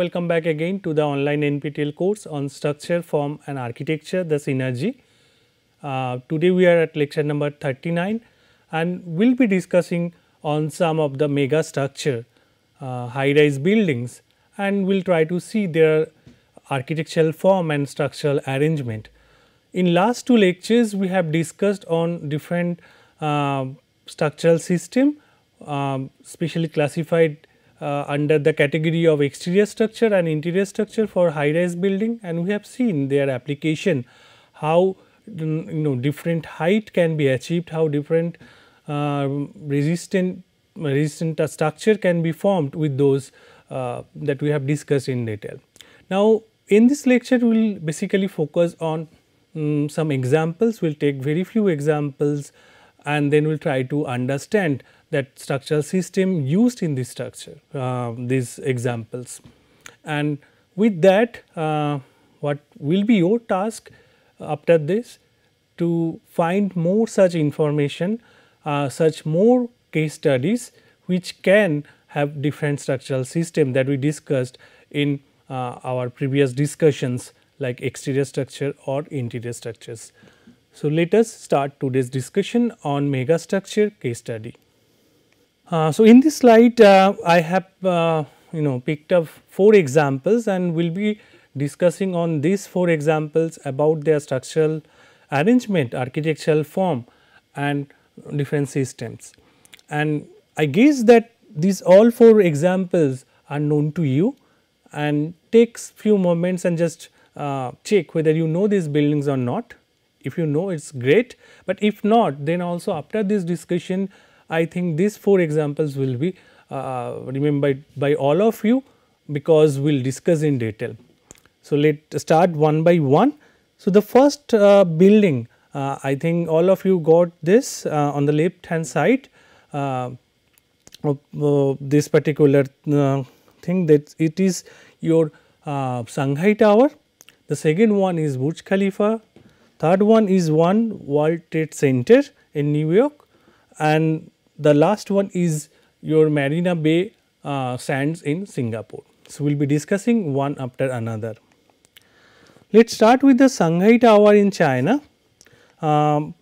Welcome back again to the online NPTEL course on structure, form and architecture, the synergy. Uh, today we are at lecture number 39 and we will be discussing on some of the mega structure, uh, high rise buildings and we will try to see their architectural form and structural arrangement. In last two lectures we have discussed on different uh, structural system, um, specially classified uh, under the category of exterior structure and interior structure for high rise building and we have seen their application how mm, you know different height can be achieved how different uh, resistant resistant structure can be formed with those uh, that we have discussed in detail. Now, in this lecture we will basically focus on um, some examples, we will take very few examples and then we will try to understand that structural system used in this structure, uh, these examples. And with that, uh, what will be your task after this to find more such information, uh, such more case studies which can have different structural system that we discussed in uh, our previous discussions like exterior structure or interior structures. So, let us start today's discussion on mega structure case study. Uh, so, in this slide uh, I have uh, you know picked up 4 examples and we will be discussing on these 4 examples about their structural arrangement, architectural form and different systems. And I guess that these all 4 examples are known to you and takes few moments and just uh, check whether you know these buildings or not. If you know it is great, but if not then also after this discussion I think these 4 examples will be uh, remembered by all of you because we will discuss in detail. So, let us start one by one. So, the first uh, building uh, I think all of you got this uh, on the left hand side uh, of this particular uh, thing that it is your Shanghai Tower. The second one is Burj Khalifa, third one is one World Trade Center in New York and the last one is your Marina Bay uh, Sands in Singapore. So, we will be discussing one after another. Let us start with the Shanghai Tower in China. Um,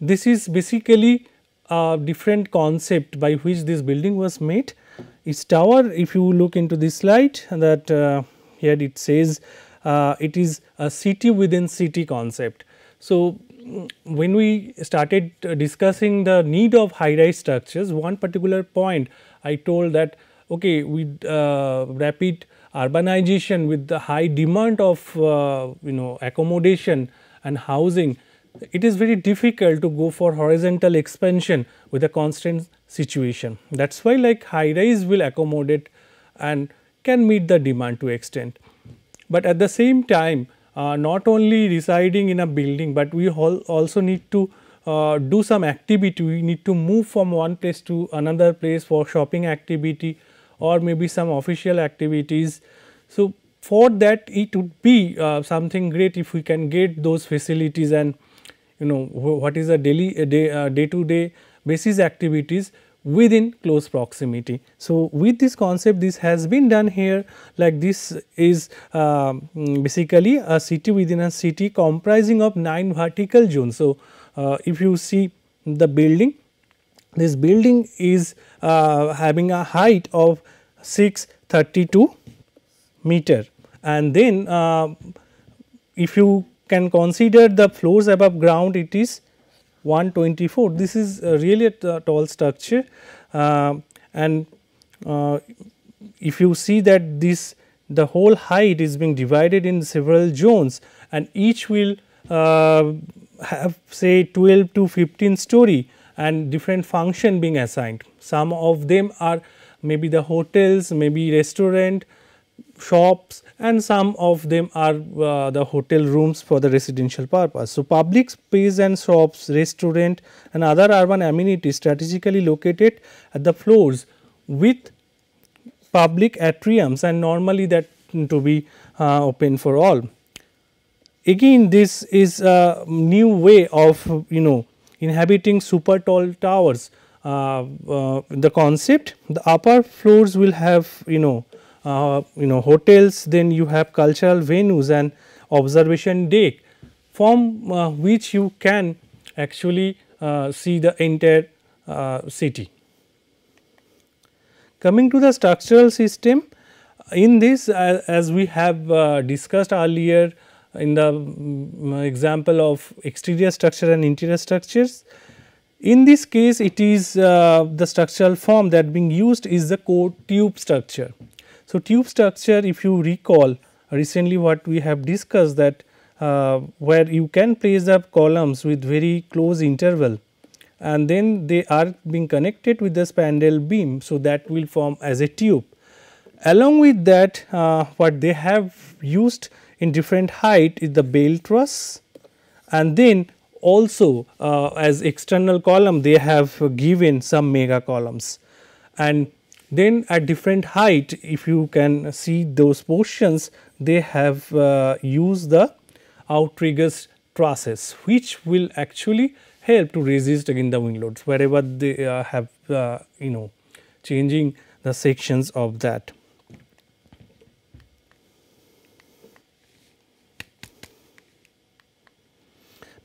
this is basically a different concept by which this building was made. Its tower if you look into this slide that uh, here it says uh, it is a city within city concept. So, when we started discussing the need of high rise structures, one particular point I told that okay, with uh, rapid urbanization with the high demand of uh, you know accommodation and housing, it is very difficult to go for horizontal expansion with a constant situation. That is why like high rise will accommodate and can meet the demand to extent. But at the same time uh, not only residing in a building, but we also need to uh, do some activity, we need to move from one place to another place for shopping activity or maybe some official activities. So, for that it would be uh, something great if we can get those facilities and you know what is a daily day, uh, day to day basis activities within close proximity. So, with this concept this has been done here like this is uh, basically a city within a city comprising of 9 vertical zones. So, uh, if you see the building this building is uh, having a height of 632 meter and then uh, if you can consider the floors above ground it is 124. This is uh, really a tall structure uh, and uh, if you see that this the whole height is being divided in several zones and each will uh, have say 12 to 15 story and different function being assigned. Some of them are maybe the hotels, maybe restaurant, shops and some of them are uh, the hotel rooms for the residential purpose. So, public space and shops, restaurant and other urban amenities strategically located at the floors with public atriums and normally that to be uh, open for all. Again this is a new way of you know inhabiting super tall towers. Uh, uh, the concept the upper floors will have you know you know hotels then you have cultural venues and observation deck from uh, which you can actually uh, see the entire uh, city. Coming to the structural system in this as we have discussed earlier in the um, example of exterior structure and interior structures. In this case it is uh, the structural form that being used is the core tube structure. So, tube structure if you recall recently what we have discussed that uh, where you can place the columns with very close interval and then they are being connected with the spandrel beam. So, that will form as a tube. Along with that uh, what they have used in different height is the belt truss and then also uh, as external column they have given some mega columns and then at different height if you can see those portions they have uh, used the outriggers trusses which will actually help to resist against the wind loads wherever they uh, have uh, you know changing the sections of that.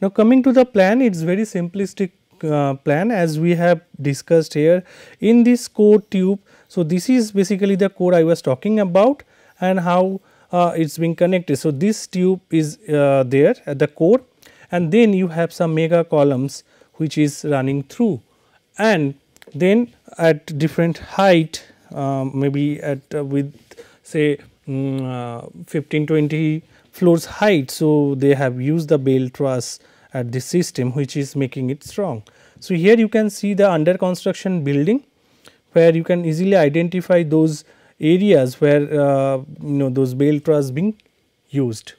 Now, coming to the plan it is very simplistic uh, plan as we have discussed here in this core tube. So, this is basically the core I was talking about and how uh, it is being connected. So, this tube is uh, there at the core and then you have some mega columns which is running through and then at different height um, maybe at uh, with say um, 15 20 floors height. So, they have used the belt truss at this system which is making it strong. So, here you can see the under construction building where you can easily identify those areas where uh, you know those belt truss being used.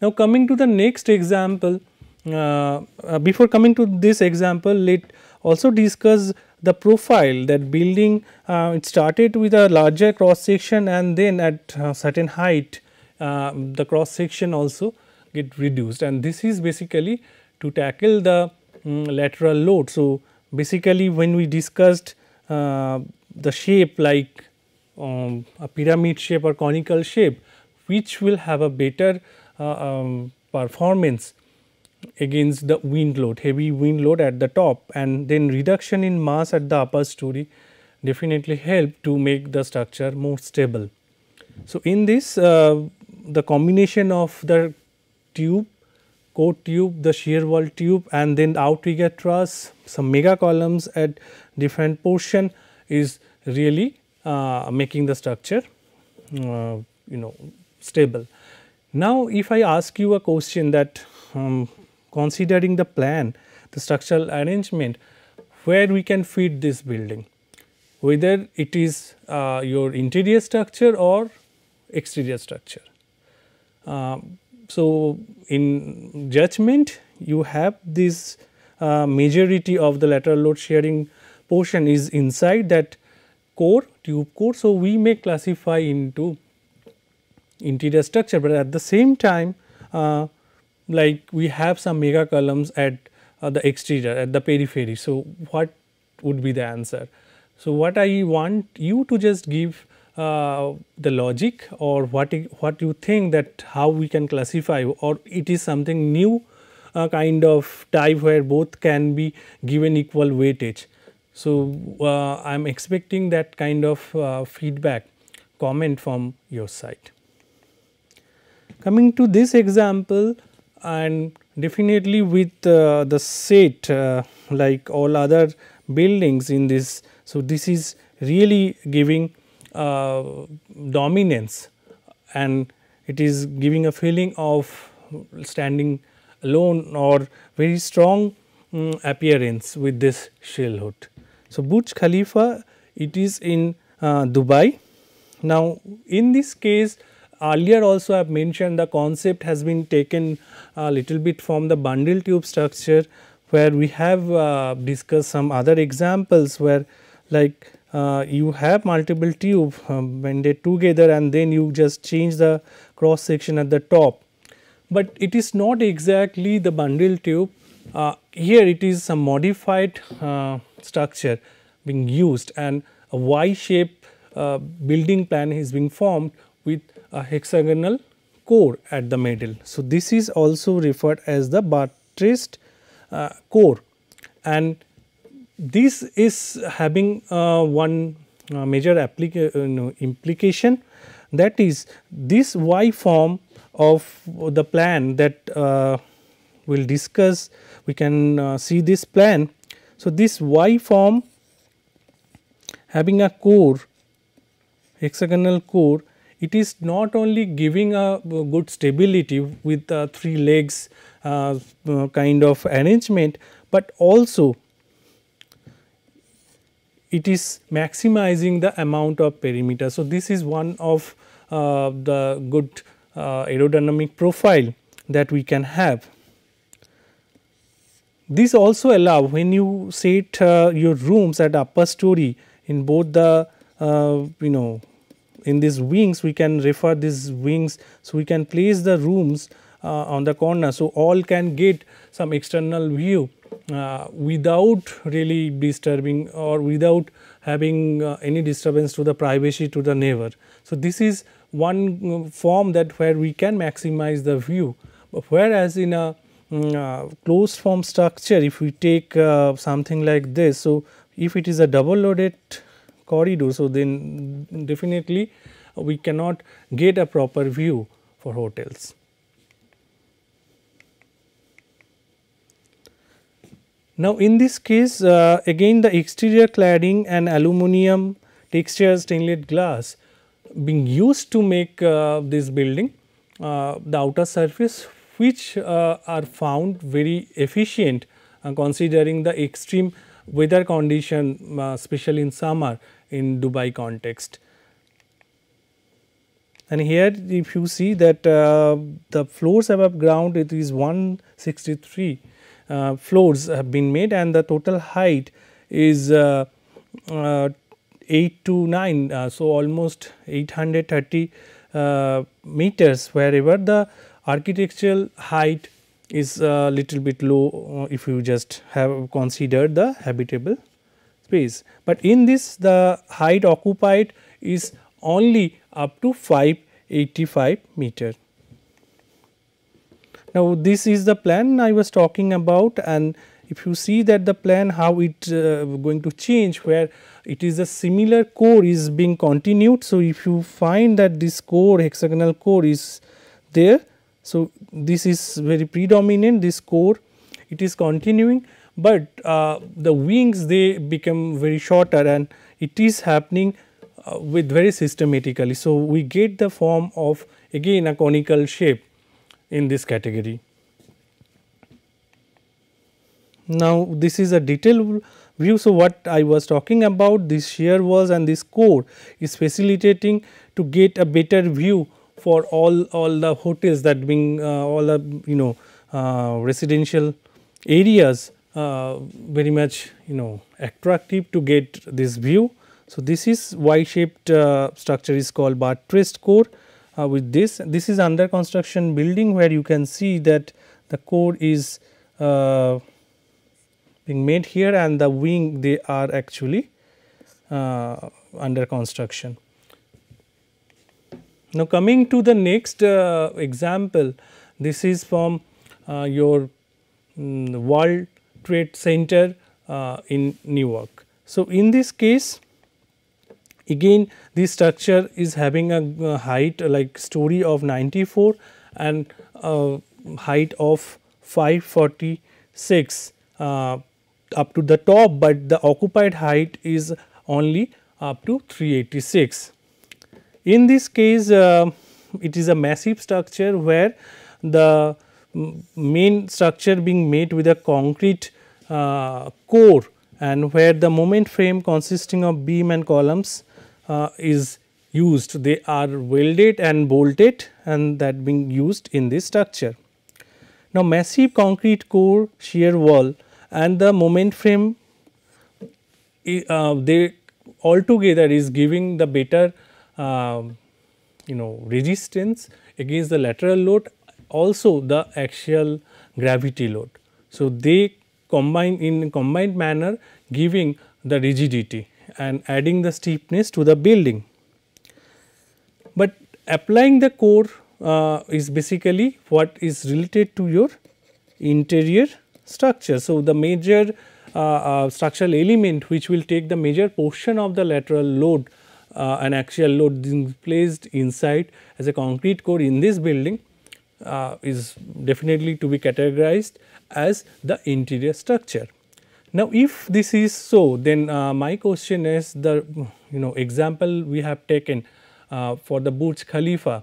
Now, coming to the next example, uh, uh, before coming to this example, let also discuss the profile that building uh, it started with a larger cross section and then at certain height uh, the cross section also get reduced and this is basically to tackle the um, lateral load. So, basically when we discussed uh, the shape like um, a pyramid shape or conical shape which will have a better uh, um, performance against the wind load heavy wind load at the top and then reduction in mass at the upper story definitely help to make the structure more stable. So, in this uh, the combination of the tube, core tube, the shear wall tube and then the outrigger truss, some mega columns at different portion is really uh, making the structure uh, you know stable. Now, if I ask you a question that um, considering the plan, the structural arrangement, where we can fit this building, whether it is uh, your interior structure or exterior structure. Um, so, in judgment you have this uh, majority of the lateral load sharing portion is inside that core tube core. So, we may classify into interior structure, but at the same time uh, like we have some mega columns at uh, the exterior at the periphery. So, what would be the answer? So, what I want you to just give uh, the logic or what what you think that how we can classify or it is something new uh, kind of type where both can be given equal weightage. So, uh, I am expecting that kind of uh, feedback comment from your side. Coming to this example and definitely with uh, the set like all other buildings in this. So, this is really giving dominance and it is giving a feeling of standing alone or very strong um, appearance with this shell hood. So, Burj Khalifa it is in uh, Dubai. Now, in this case earlier also I have mentioned the concept has been taken a little bit from the bundle tube structure where we have uh, discussed some other examples where like uh, you have multiple tube um, bended together and then you just change the cross section at the top. But it is not exactly the bundle tube uh, here it is some modified uh, structure being used and a Y shape uh, building plan is being formed with a hexagonal core at the middle. So, this is also referred as the buttressed uh, core and this is having uh, one uh, major uh, implication that is this Y form of the plan that we will discuss we can see this plan. So, this Y form having a core hexagonal core it is not only giving a good stability with uh, three legs uh, kind of arrangement, but also it is maximizing the amount of perimeter. So, this is one of uh, the good uh, aerodynamic profile that we can have. This also allow when you set uh, your rooms at upper story in both the uh, you know in these wings we can refer these wings. So, we can place the rooms uh, on the corner. So, all can get some external view without really disturbing or without having uh, any disturbance to the privacy to the neighbor. So, this is one uh, form that where we can maximize the view, whereas in a Mm, uh, closed form structure if we take uh, something like this. So, if it is a double loaded corridor, so then definitely we cannot get a proper view for hotels. Now, in this case uh, again the exterior cladding and aluminum texture stainless glass being used to make uh, this building uh, the outer surface which uh, are found very efficient uh, considering the extreme weather condition uh, especially in summer in Dubai context. And here if you see that the floors above ground it is 163 uh, floors have been made and the total height is uh, 8 to 9. so, almost 830 meters wherever the architectural height is a little bit low uh, if you just have considered the habitable space. But in this the height occupied is only up to 585 meter. Now, this is the plan I was talking about and if you see that the plan how it uh, going to change where it is a similar core is being continued. So, if you find that this core hexagonal core is there so, this is very predominant this core it is continuing, but uh, the wings they become very shorter and it is happening uh, with very systematically. So, we get the form of again a conical shape in this category. Now, this is a detailed view. So, what I was talking about this shear walls and this core is facilitating to get a better view for all all the hotels that being uh, all the you know uh, residential areas uh, very much you know attractive to get this view. So, this is Y shaped structure is called buttressed core with this. This is under construction building where you can see that the core is uh, being made here and the wing they are actually uh, under construction. Now, coming to the next uh, example, this is from uh, your um, World Trade Center uh, in New York. So, in this case again this structure is having a height like story of 94 and height of 546 uh, up to the top, but the occupied height is only up to 386. In this case, uh, it is a massive structure where the main structure being made with a concrete uh, core and where the moment frame consisting of beam and columns uh, is used. They are welded and bolted and that being used in this structure. Now, massive concrete core shear wall and the moment frame uh, they altogether is giving the better uh, you know resistance against the lateral load also the axial gravity load. So, they combine in combined manner giving the rigidity and adding the stiffness to the building. But applying the core uh, is basically what is related to your interior structure. So, the major uh, uh, structural element which will take the major portion of the lateral load uh, and axial load placed inside as a concrete core in this building uh, is definitely to be categorized as the interior structure. Now, if this is so then uh, my question is the you know example we have taken uh, for the Burj Khalifa.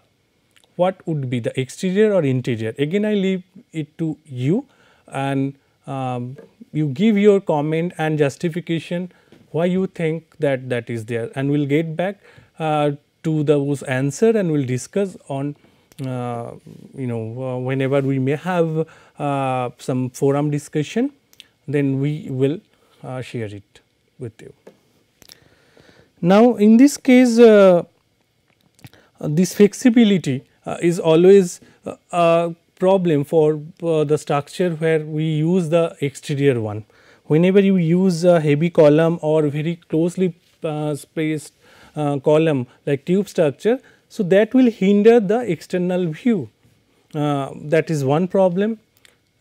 What would be the exterior or interior? Again I leave it to you and um, you give your comment and justification why you think that that is there. And we will get back uh, to those answer and we will discuss on uh, you know uh, whenever we may have uh, some forum discussion then we will uh, share it with you. Now, in this case uh, this flexibility is always a problem for the structure where we use the exterior one. Whenever you use a heavy column or very closely spaced column like tube structure, so, that will hinder the external view uh, that is one problem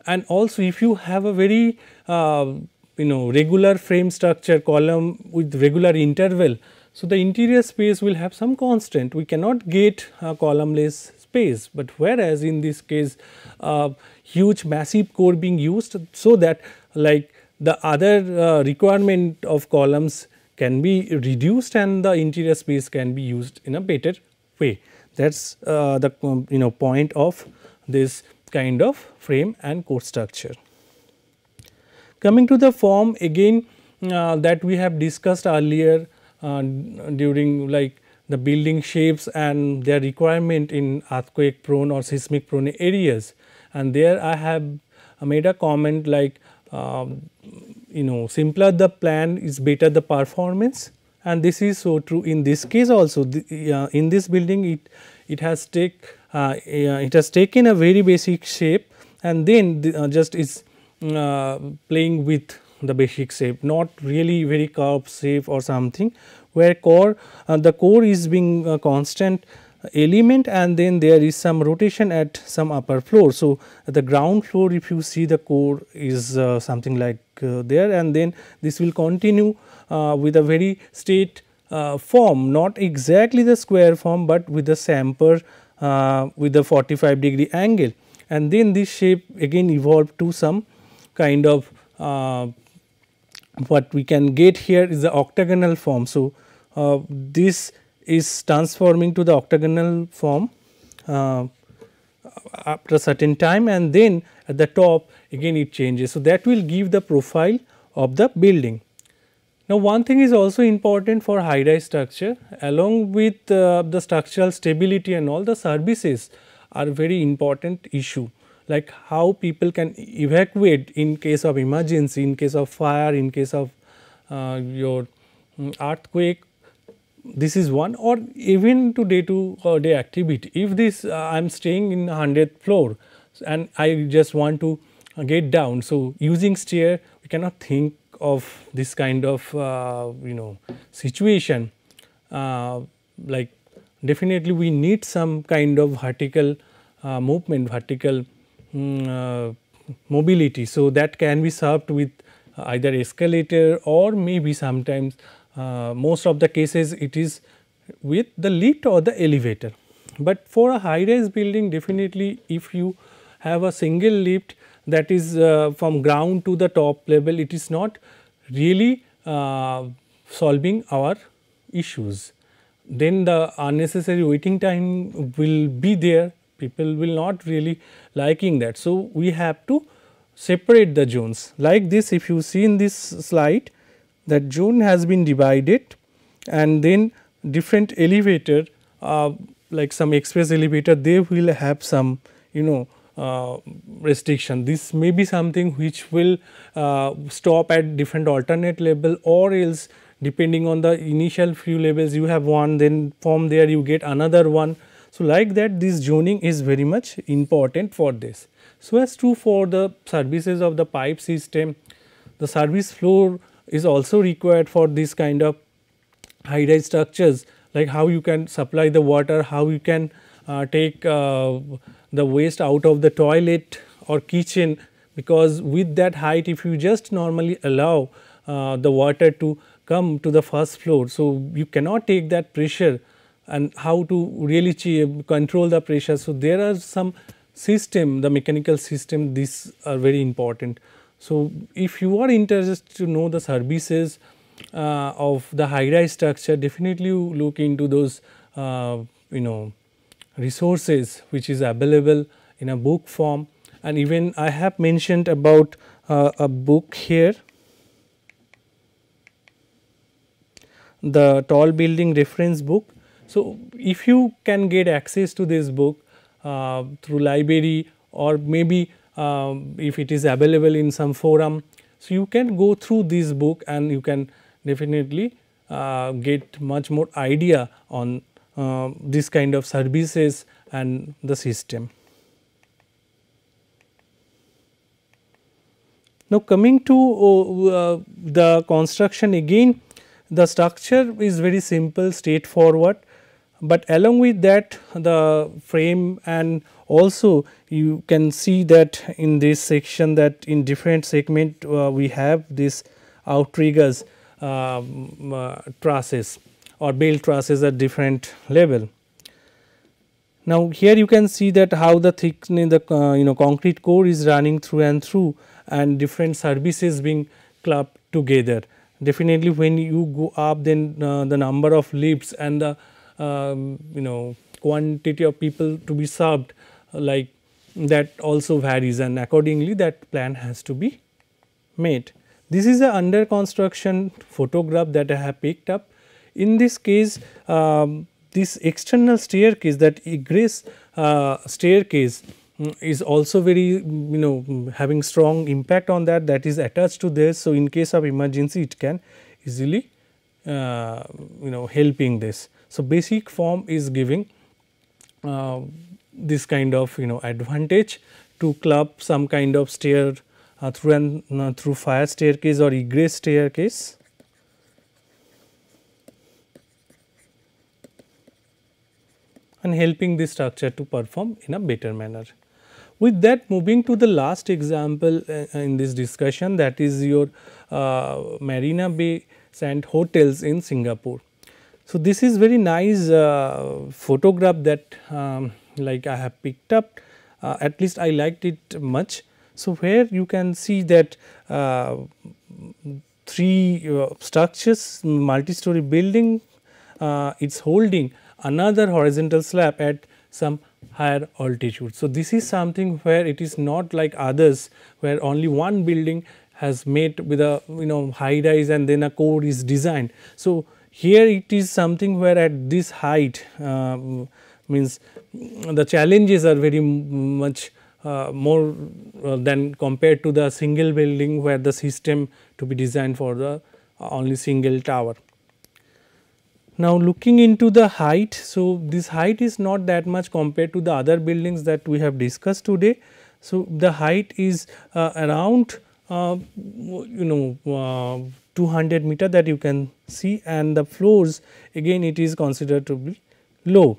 and also if you have a very uh, you know regular frame structure column with regular interval. So, the interior space will have some constant we cannot get a columnless space, but whereas in this case uh, huge massive core being used. So, that like the other uh, requirement of columns can be reduced and the interior space can be used in a better way. That is uh, the um, you know point of this kind of frame and core structure. Coming to the form again uh, that we have discussed earlier uh, during like the building shapes and their requirement in earthquake prone or seismic prone areas. And there I have made a comment like um, you know simpler the plan is better the performance. And this is so true in this case also. The, uh, in this building it it has take uh, it has taken a very basic shape and then the, uh, just is uh, playing with the basic shape not really very curved shape or something where core uh, the core is being a constant element and then there is some rotation at some upper floor. So, the ground floor if you see the core is uh, something like uh, there and then this will continue uh, with a very straight uh, form not exactly the square form, but with the uh, with the 45 degree angle and then this shape again evolved to some kind of uh, what we can get here is the octagonal form. So, uh, this is transforming to the octagonal form uh, after a certain time and then at the top again it changes. So, that will give the profile of the building. Now, one thing is also important for high rise structure along with uh, the structural stability and all the services are very important issue like how people can evacuate in case of emergency, in case of fire, in case of uh, your um, earthquake this is one or even to day to uh, day activity. If this uh, I am staying in 100th floor and I just want to get down. So, using stair we cannot think of this kind of uh, you know situation uh, like definitely we need some kind of vertical uh, movement vertical um, mobility. So, that can be served with either escalator or maybe sometimes uh, most of the cases it is with the lift or the elevator. But for a high rise building definitely if you have a single lift that is uh, from ground to the top level it is not really uh, solving our issues. Then the unnecessary waiting time will be there people will not really liking that. So, we have to separate the zones like this if you see in this slide that zone has been divided and then different elevator uh, like some express elevator they will have some you know uh, restriction. This may be something which will uh, stop at different alternate level or else depending on the initial few levels you have one then from there you get another one. So, like that this zoning is very much important for this. So, as true for the services of the pipe system, the service floor is also required for this kind of high rise structures like how you can supply the water, how you can uh, take uh, the waste out of the toilet or kitchen because with that height if you just normally allow uh, the water to come to the first floor. So, you cannot take that pressure and how to really control the pressure. So, there are some system the mechanical system these are very important. So, if you are interested to know the services uh, of the high rise structure definitely you look into those uh, you know resources which is available in a book form and even I have mentioned about uh, a book here the tall building reference book. So, if you can get access to this book uh, through library or maybe um, if it is available in some forum. So, you can go through this book and you can definitely uh, get much more idea on uh, this kind of services and the system. Now, coming to uh, uh, the construction again the structure is very simple straightforward, but along with that the frame and also you can see that in this section that in different segment uh, we have this outriggers um, uh, trusses or belt trusses at different level. Now, here you can see that how the thickness the uh, you know concrete core is running through and through and different services being clubbed together. Definitely when you go up then uh, the number of lifts and the um, you know quantity of people to be served uh, like that also varies and accordingly that plan has to be made. This is a under construction photograph that I have picked up. In this case, um, this external staircase that egress uh, staircase mm, is also very you know having strong impact on that that is attached to this. So, in case of emergency it can easily uh, you know helping this. So, basic form is giving uh, this kind of you know advantage to club some kind of stair uh, through an uh, through fire staircase or egress staircase. And helping the structure to perform in a better manner. With that moving to the last example uh, in this discussion that is your uh, Marina Bay Sand hotels in Singapore. So, this is very nice uh, photograph that um, like I have picked up uh, at least I liked it much so, where you can see that uh, three uh, structures multi-story building uh, it's holding another horizontal slab at some higher altitude. So, this is something where it is not like others where only one building has made with a you know high rise and then a core is designed. So, here it is something where at this height uh, means the challenges are very much uh, more uh, than compared to the single building where the system to be designed for the only single tower. Now, looking into the height, so this height is not that much compared to the other buildings that we have discussed today. So, the height is uh, around uh, you know uh, 200 meter that you can see and the floors again it is considered to be low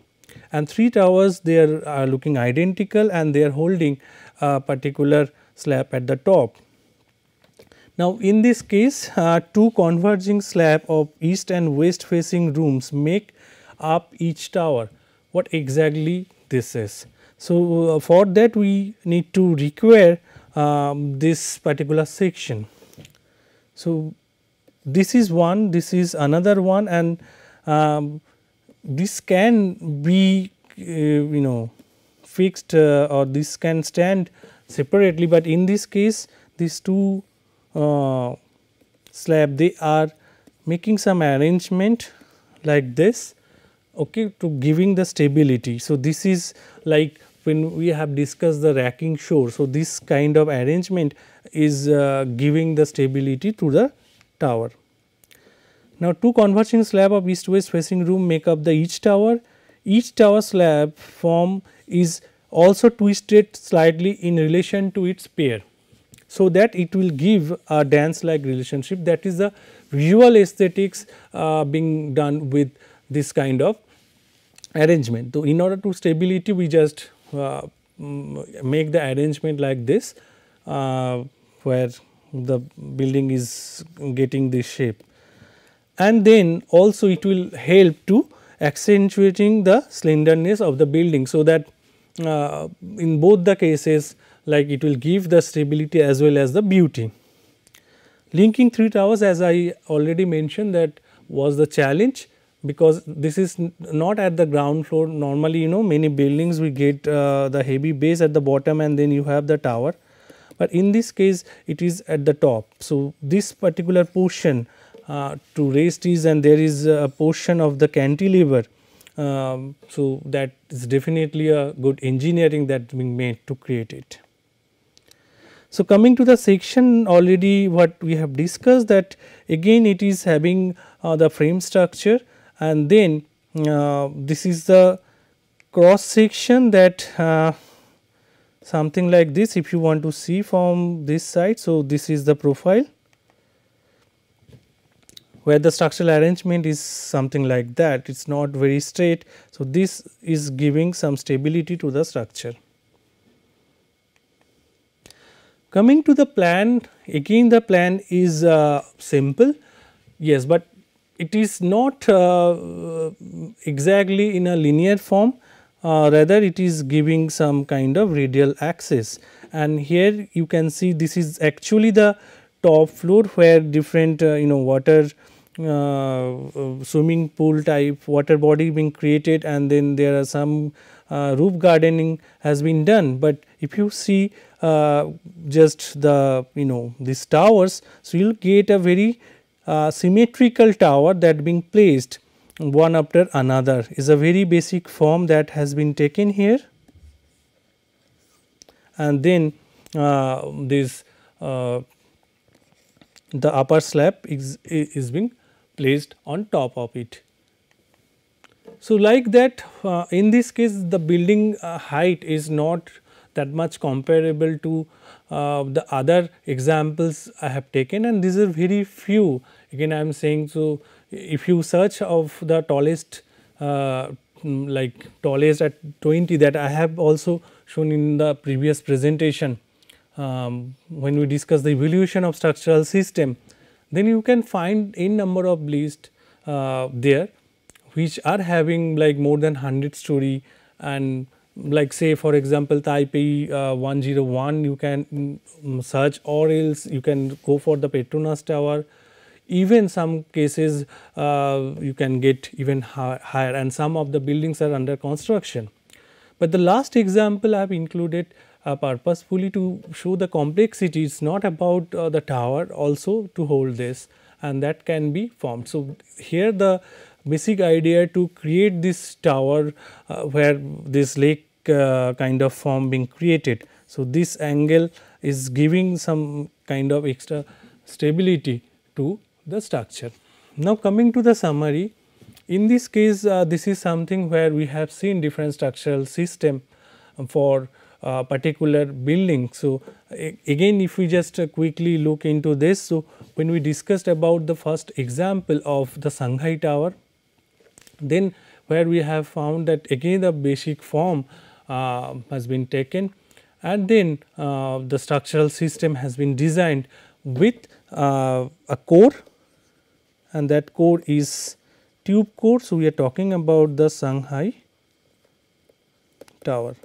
and three towers they are, are looking identical and they are holding a particular slab at the top. Now, in this case uh, two converging slab of east and west facing rooms make up each tower. What exactly this is? So, uh, for that we need to require um, this particular section. So, this is one, this is another one and um, this can be uh, you know fixed uh, or this can stand separately, but in this case these two uh, slab they are making some arrangement like this okay, to giving the stability. So, this is like when we have discussed the racking shore. So, this kind of arrangement is uh, giving the stability to the tower. Now, two converging slab of east west facing room make up the each tower. Each tower slab form is also twisted slightly in relation to its pair. So, that it will give a dance like relationship that is the visual aesthetics uh, being done with this kind of arrangement. So, in order to stability we just uh, mm, make the arrangement like this uh, where the building is getting this shape and then also it will help to accentuating the slenderness of the building. So, that uh, in both the cases like it will give the stability as well as the beauty. Linking three towers as I already mentioned that was the challenge because this is not at the ground floor normally you know many buildings we get uh, the heavy base at the bottom and then you have the tower, but in this case it is at the top. So, this particular portion uh, to raise is and there is a portion of the cantilever. Um, so, that is definitely a good engineering that being made to create it. So, coming to the section already what we have discussed that again it is having uh, the frame structure and then uh, this is the cross section that uh, something like this if you want to see from this side. So, this is the profile where the structural arrangement is something like that it is not very straight. So, this is giving some stability to the structure. Coming to the plan again the plan is uh, simple. Yes, but it is not uh, exactly in a linear form. Uh, rather it is giving some kind of radial axis. And here you can see this is actually the top floor where different uh, you know water uh, swimming pool type water body being created. And then there are some roof gardening has been done, but if you see just the you know these towers, so you will get a very uh, symmetrical tower that being placed one after another is a very basic form that has been taken here and then uh, this uh, the upper slab is, is being placed on top of it. So, like that uh, in this case the building uh, height is not that much comparable to uh, the other examples I have taken and these are very few. Again I am saying so if you search of the tallest uh, mm, like tallest at 20 that I have also shown in the previous presentation um, when we discuss the evolution of structural system then you can find n number of list uh, there which are having like more than 100 story and like say for example Taipei uh, 101 you can mm, search or else you can go for the Petronas tower even some cases uh, you can get even higher and some of the buildings are under construction. But the last example I have included uh, purposefully to show the complexity it is not about uh, the tower also to hold this and that can be formed. So, here the basic idea to create this tower uh, where this lake uh, kind of form being created. So, this angle is giving some kind of extra stability to the structure. Now, coming to the summary, in this case uh, this is something where we have seen different structural system for uh, particular building. So, again if we just quickly look into this. So, when we discussed about the first example of the Shanghai tower, then where we have found that again the basic form uh, has been taken and then uh, the structural system has been designed with uh, a core and that core is tube core. So, we are talking about the Shanghai tower.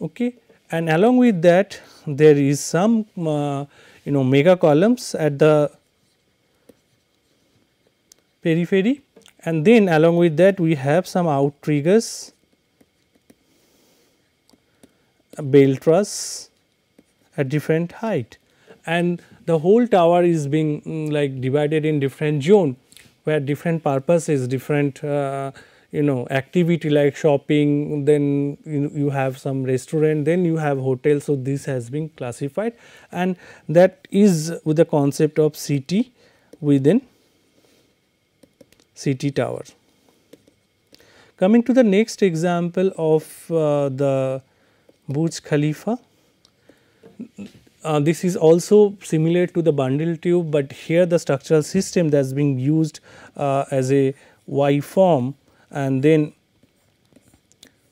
Okay. And along with that there is some uh, you know mega columns at the periphery and then along with that we have some outriggers belt truss at different height. And the whole tower is being mm, like divided in different zone where different purposes different uh, you know activity like shopping then you, you have some restaurant then you have hotel. So this has been classified. And that is with the concept of city within city tower. Coming to the next example of uh, the Burj Khalifa uh, this is also similar to the bundle tube, but here the structural system that is being used uh, as a Y form and then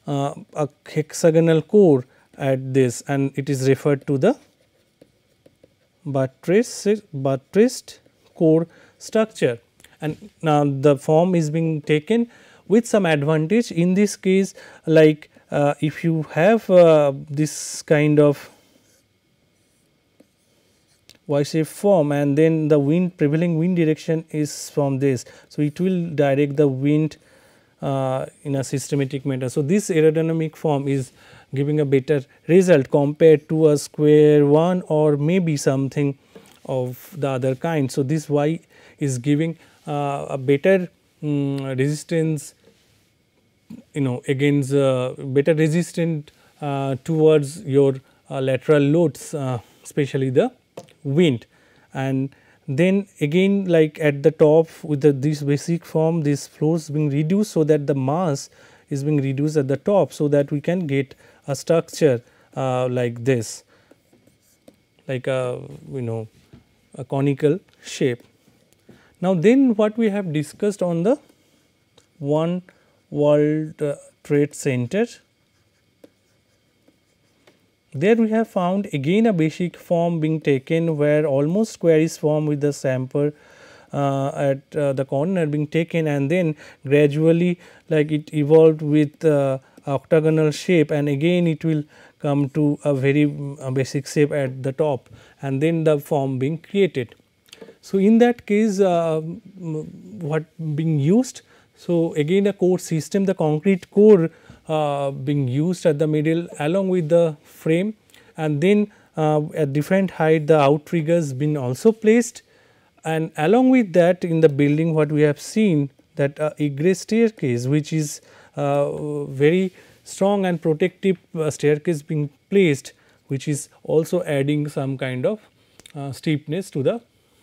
uh, a hexagonal core at this and it is referred to the buttress, buttressed core structure and now the form is being taken with some advantage in this case like uh, if you have uh, this kind of y shape form and then the wind prevailing wind direction is from this. So, it will direct the wind uh, in a systematic manner. So, this aerodynamic form is giving a better result compared to a square one or maybe something of the other kind. So, this y is giving a better um, resistance you know against uh, better resistant uh, towards your uh, lateral loads uh, especially the wind and then again like at the top with the, this basic form this floors being reduced so that the mass is being reduced at the top so that we can get a structure uh, like this like a you know a conical shape. Now then what we have discussed on the one world uh, trade center there we have found again a basic form being taken where almost square is formed with the sample uh, at uh, the corner being taken and then gradually like it evolved with octagonal shape and again it will come to a very uh, basic shape at the top and then the form being created. So, in that case uh, what being used? So, again the core system the concrete core uh, being used at the middle along with the frame and then uh, at different height the outriggers been also placed and along with that in the building what we have seen that uh, egress staircase which is uh, very strong and protective uh, staircase being placed which is also adding some kind of stiffness to the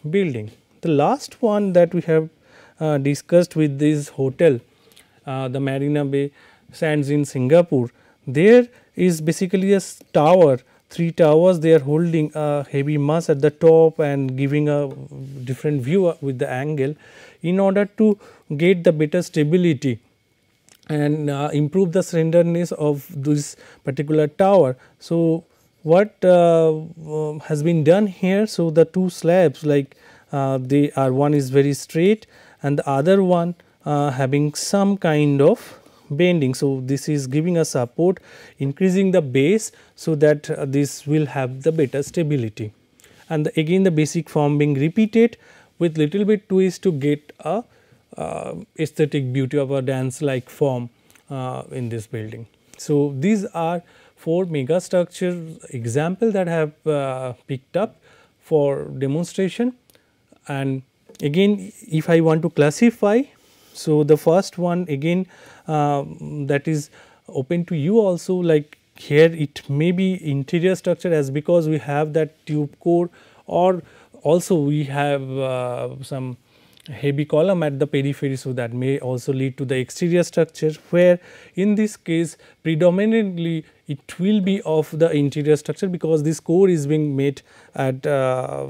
building. The last one that we have uh, discussed with this hotel the Marina Bay Sands in Singapore, there is basically a tower, three towers they are holding a heavy mass at the top and giving a different view with the angle in order to get the better stability and uh, improve the slenderness of this particular tower. So, what uh, uh, has been done here? So, the two slabs like uh, they are one is very straight and the other one having some kind of bending. So, this is giving a support increasing the base so that uh, this will have the better stability and the, again the basic form being repeated with little bit twist to get a uh, aesthetic beauty of a dance like form uh, in this building. So, these are four mega structure example that I have uh, picked up for demonstration and again if I want to classify. So, the first one again uh, that is open to you also like here it may be interior structure as because we have that tube core or also we have uh, some heavy column at the periphery. So, that may also lead to the exterior structure where in this case predominantly it will be of the interior structure because this core is being made at, uh,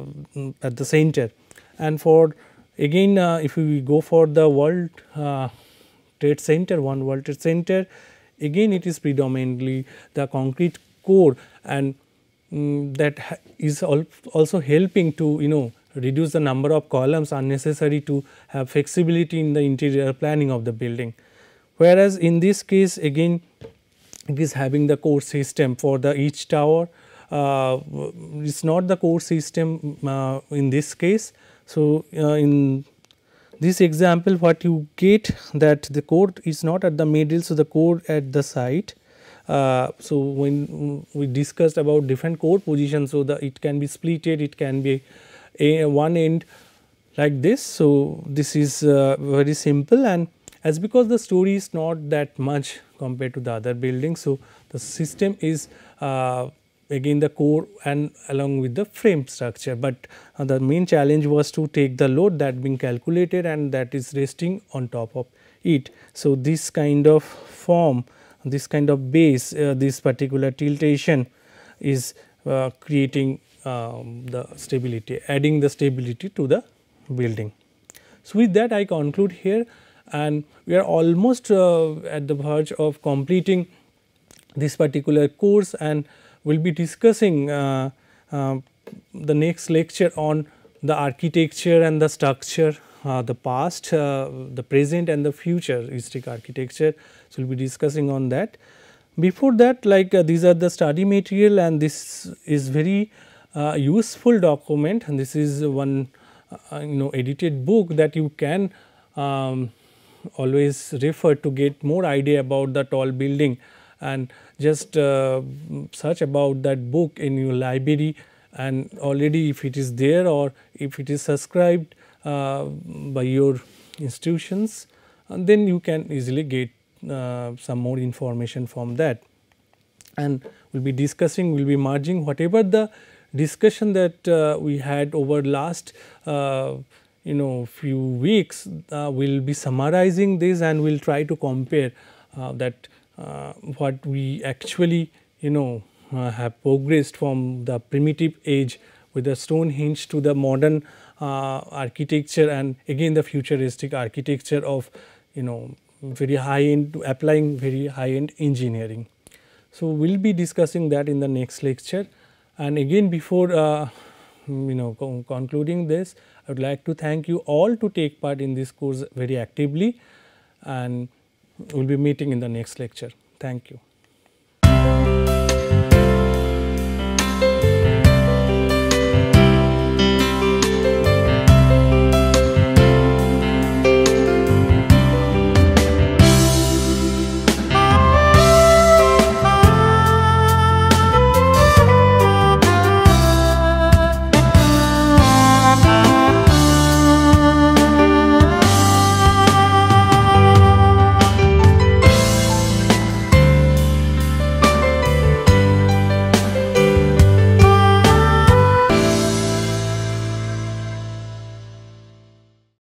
at the center. And for again uh, if we go for the world uh, trade center, one world trade center again it is predominantly the concrete core and um, that is al also helping to you know reduce the number of columns unnecessary to have flexibility in the interior planning of the building. Whereas, in this case again it is having the core system for the each tower uh, it is not the core system uh, in this case. So, uh, in this example what you get that the core is not at the middle. So, the core at the side Uh, so, when we discussed about different core positions, so the it can be splitted, it can be a one end like this. So, this is uh, very simple and as because the story is not that much compared to the other building. So, the system is uh, again the core and along with the frame structure, but uh, the main challenge was to take the load that being calculated and that is resting on top of it. So, this kind of form this kind of base uh, this particular tiltation is uh, creating the stability adding the stability to the building. So, with that I conclude here and we are almost uh, at the verge of completing this particular course and we will be discussing uh, uh, the next lecture on the architecture and the structure, uh, the past, uh, the present and the future historic architecture. So, we will be discussing on that. Before that like uh, these are the study material and this is very useful document. And this is one you know edited book that you can um, always refer to get more idea about the tall building. And just uh, search about that book in your library. And already if it is there or if it is subscribed uh, by your institutions then you can easily get uh, some more information from that. And we will be discussing we will be merging whatever the discussion that uh, we had over last uh, you know few weeks uh, we will be summarizing this and we will try to compare that what we actually you know have progressed from the primitive age with the stone Stonehenge to the modern uh, architecture and again the futuristic architecture of you know very high end applying very high end engineering. So, we will be discussing that in the next lecture and again before uh, you know con concluding this I would like to thank you all to take part in this course very actively and we will be meeting in the next lecture. Thank you.